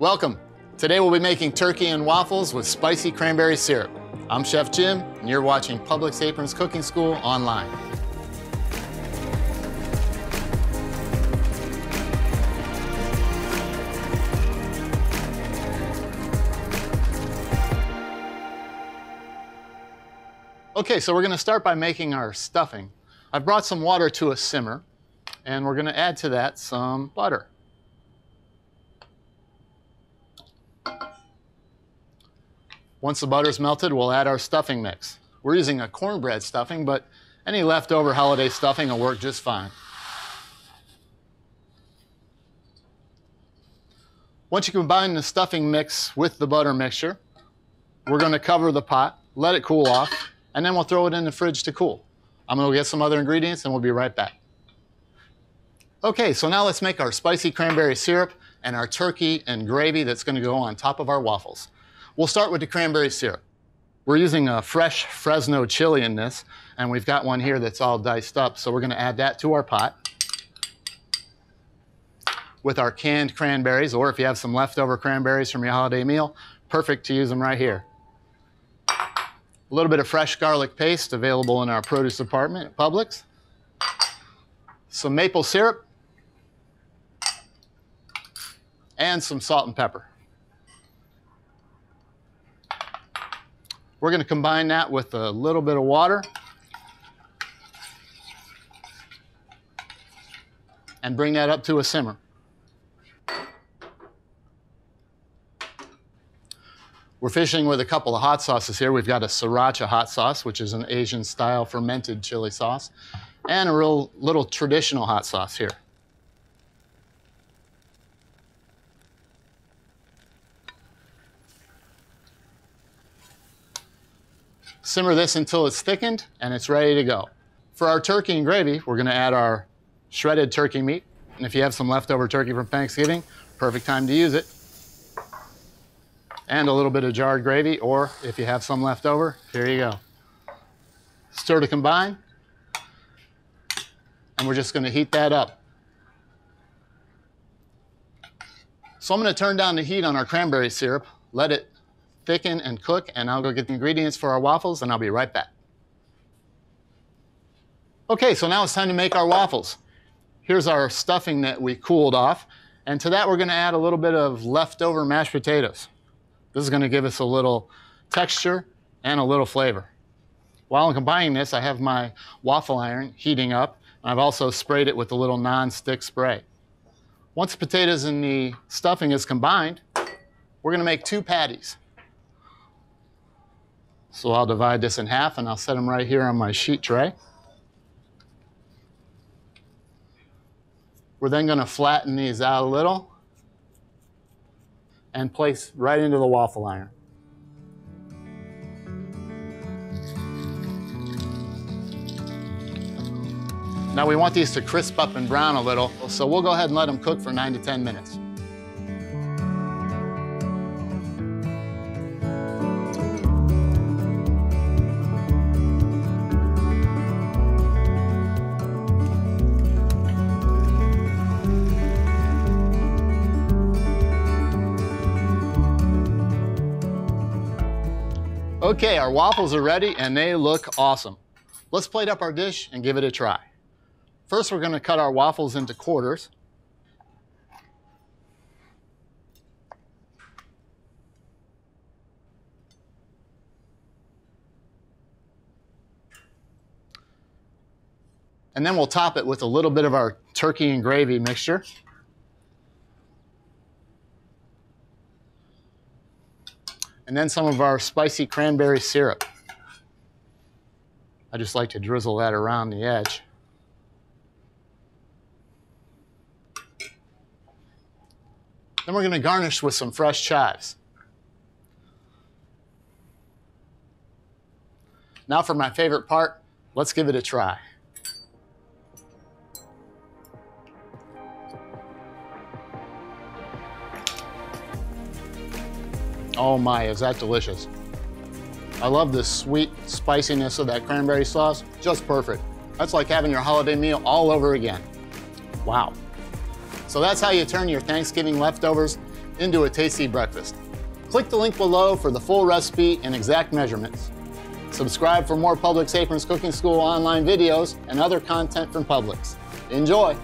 Welcome. Today we'll be making turkey and waffles with spicy cranberry syrup. I'm Chef Jim, and you're watching Publix Aprons Cooking School online. Okay, so we're gonna start by making our stuffing. I've brought some water to a simmer, and we're gonna add to that some butter. Once the butter's melted, we'll add our stuffing mix. We're using a cornbread stuffing, but any leftover holiday stuffing will work just fine. Once you combine the stuffing mix with the butter mixture, we're gonna cover the pot, let it cool off, and then we'll throw it in the fridge to cool. I'm gonna get some other ingredients and we'll be right back. Okay, so now let's make our spicy cranberry syrup and our turkey and gravy that's gonna go on top of our waffles. We'll start with the cranberry syrup. We're using a fresh Fresno chili in this, and we've got one here that's all diced up, so we're gonna add that to our pot with our canned cranberries, or if you have some leftover cranberries from your holiday meal, perfect to use them right here. A little bit of fresh garlic paste available in our produce department at Publix. Some maple syrup. And some salt and pepper. We're going to combine that with a little bit of water. And bring that up to a simmer. We're fishing with a couple of hot sauces here. We've got a sriracha hot sauce, which is an Asian style fermented chili sauce, and a real little traditional hot sauce here. Simmer this until it's thickened and it's ready to go. For our turkey and gravy, we're gonna add our shredded turkey meat. And if you have some leftover turkey from Thanksgiving, perfect time to use it and a little bit of jarred gravy, or if you have some left over, here you go. Stir to combine, and we're just gonna heat that up. So I'm gonna turn down the heat on our cranberry syrup, let it thicken and cook, and I'll go get the ingredients for our waffles, and I'll be right back. Okay, so now it's time to make our waffles. Here's our stuffing that we cooled off, and to that we're gonna add a little bit of leftover mashed potatoes. This is gonna give us a little texture and a little flavor. While I'm combining this, I have my waffle iron heating up. I've also sprayed it with a little non-stick spray. Once the potatoes and the stuffing is combined, we're gonna make two patties. So I'll divide this in half and I'll set them right here on my sheet tray. We're then gonna flatten these out a little and place right into the waffle iron. Now we want these to crisp up and brown a little, so we'll go ahead and let them cook for nine to 10 minutes. Okay, our waffles are ready and they look awesome. Let's plate up our dish and give it a try. First, we're gonna cut our waffles into quarters. And then we'll top it with a little bit of our turkey and gravy mixture. And then some of our spicy cranberry syrup. I just like to drizzle that around the edge. Then we're going to garnish with some fresh chives. Now for my favorite part, let's give it a try. Oh my, is that delicious. I love the sweet spiciness of that cranberry sauce, just perfect. That's like having your holiday meal all over again. Wow. So that's how you turn your Thanksgiving leftovers into a tasty breakfast. Click the link below for the full recipe and exact measurements. Subscribe for more Publix Aprons Cooking School online videos and other content from Publix. Enjoy!